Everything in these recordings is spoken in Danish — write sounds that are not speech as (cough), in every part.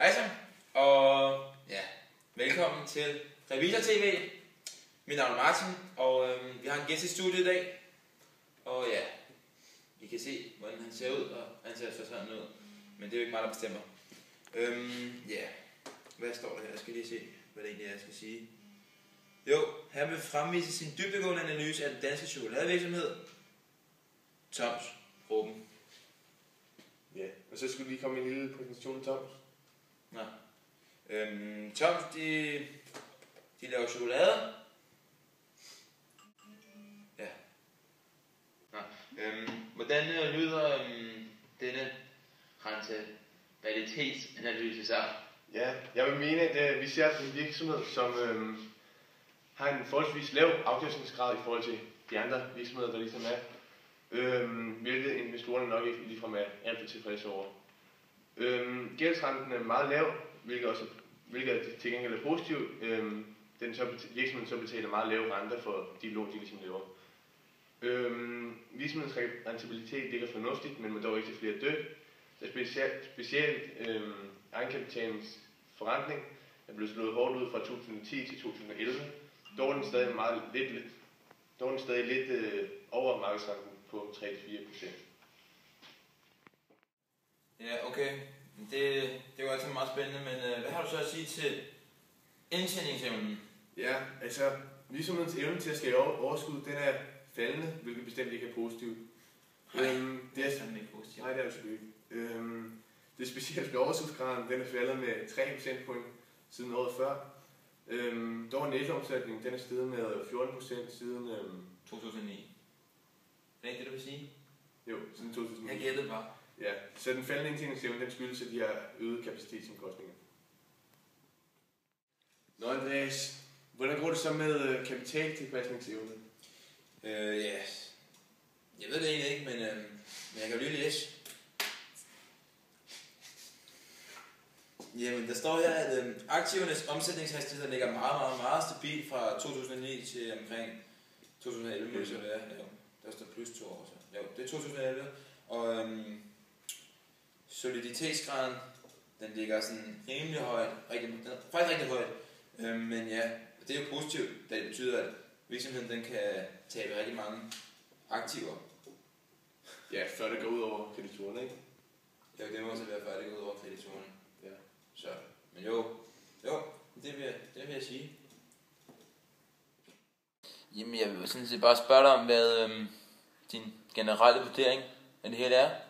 Hej så, og ja, velkommen til Revisor TV. Mit navn er Martin, og øhm, vi har en gæst i studiet i dag. Og ja, I kan se, hvordan han ser ud, og han ser så sådan ud. Men det er jo ikke mig, der bestemmer. Øhm, ja, hvad står der her? Jeg skal lige se, hvad det egentlig er, jeg skal sige. Jo, han vil fremvise sin dybdegående analyse af den danske chokoladevirksomhed. Toms Ruben. Ja, og så skulle lige komme en lille præsentation af Toms. Nå. Øhm, Toms, de, de laver chokolade. Ja. Nå. Øhm, hvordan øh, lyder øhm, denne rentabilitetsanalyse så? Ja, jeg vil mene, at øh, vi ser en virksomhed, som øh, har en forholdsvis lav afkastningsgrad i forhold til de andre virksomheder, der ligesom er. Øh, hvilket investorerne nok ikke ligefrem er alt for tilfredse over. Øhm, gældsrenten er meget lav, hvilket, også, hvilket er til gengæld er positivt. Øhm, den så, bet- virksomheden så betaler meget lave renter for de lån, de ligesom laver. Øhm, virksomhedens rentabilitet ligger fornuftigt, men må dog ikke til flere dø. Så specielt, specielt øhm, egenkapitalens forretning er blevet slået hårdt ud fra 2010 til 2011. Dog er den stadig meget lidt, lidt, dog er den stadig lidt øh, over markedsrenten på 3-4 procent. Ja, okay. Det, det var altid meget spændende, men øh, hvad har du så at sige til indtjeningsevnen? Ja, altså virksomhedens evne til at skabe over- overskud, den er faldende, hvilket bestemt ikke er positivt. Øhm, det er, fandme ikke positivt. Nej, det er det selvfølgelig ikke. Øhm, det er specielt ved overskudsgraden, den er faldet med 3 procentpoint siden året før. Øhm, dog er nettoomsætningen, den er steget med 14 procent siden, øhm, 2009. Er det ikke det, du vil sige? jo, siden 2009. Jeg gættede bare. Ja, så den faldende indtjeningsevne, den skyldes, at de har øget kapacitetsomkostninger. Nå Andreas, hvordan går det så med øh, kapitaltilpasningsevne? Øh, ja. Jeg ved det egentlig ikke, men, øh, men jeg kan jo lige læse. Jamen, der står her, at øh, aktivernes omsætningshastighed ligger meget, meget, meget stabil fra 2009 til omkring 2011, må det så være. Jo, der står plus to år. Så. Jo, det er 2011. Og øhm, soliditetsgraden, den ligger sådan rimelig højt. Rigtig, den er faktisk rigtig højt. Øhm, men ja, det er jo positivt, da det betyder, at virksomheden den kan tabe rigtig mange aktiver. Ja, før det går ud over kreditorerne, ikke? Jo, det må også være færdigt ud over kreditorerne. Ja. Så, men jo, jo, det vil jeg, det vil jeg sige. Jamen, jeg vil sådan set bare spørge dig om, hvad øhm, din generelle vurdering af det hele er.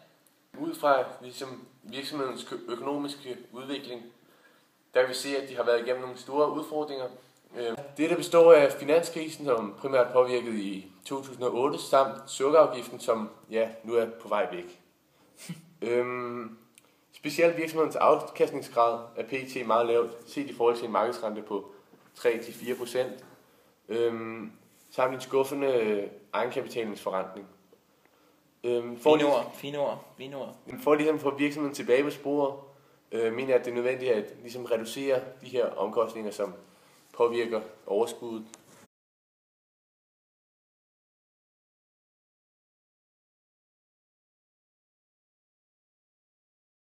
Ud fra ligesom, virksomhedens økonomiske udvikling, der kan vi se, at de har været igennem nogle store udfordringer. Øh, Det, der består af finanskrisen, som primært påvirkede i 2008, samt sukkerafgiften, som ja, nu er på vej væk. (laughs) øhm, specielt virksomhedens afkastningsgrad er pt. meget lavt, set i forhold til en markedsrente på 3-4 procent. Øhm, samt en skuffende øh, egenkapitalens forrentning. Øhm, for Fine ord, fine ord, fine ord. for ligesom at få virksomheden tilbage på sporet, øh, mener jeg, at det er nødvendigt at ligesom reducere de her omkostninger, som påvirker overskuddet